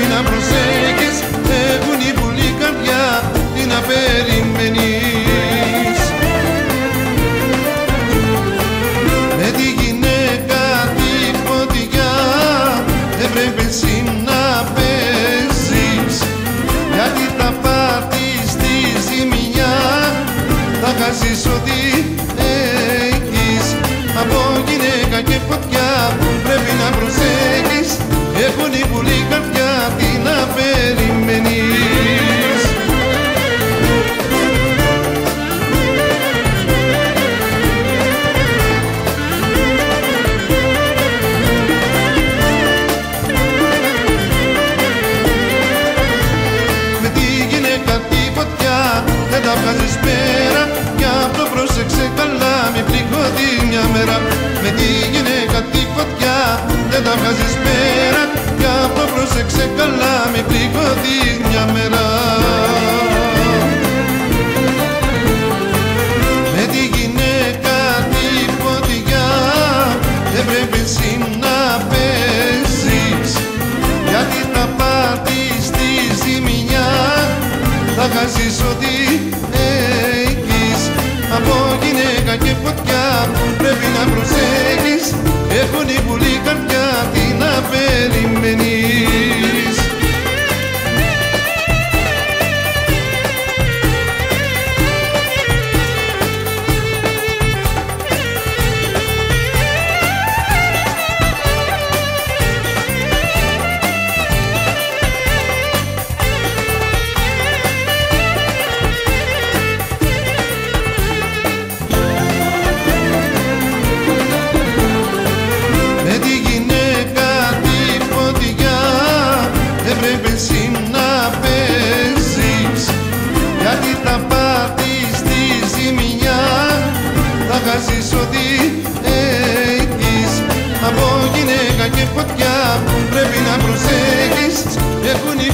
Πρέπει να προσέχεις, έχουν οι πουλοί καρδιά, τι να περιμένεις. Με τη γυναίκα τη φωτιά, δεν πρέπει εσύ να παίζεις. Γιατί τα πάρτι στη ζημιά, θα χάσεις ό,τι πρόσεξε καλά μην πληγωθείς μια μέρα. Με τη γυναίκα τη φωτιά δεν πρέπει εσύ να πέσεις γιατί τα πάθεις στη ζημιά θα χάσει ser bonito.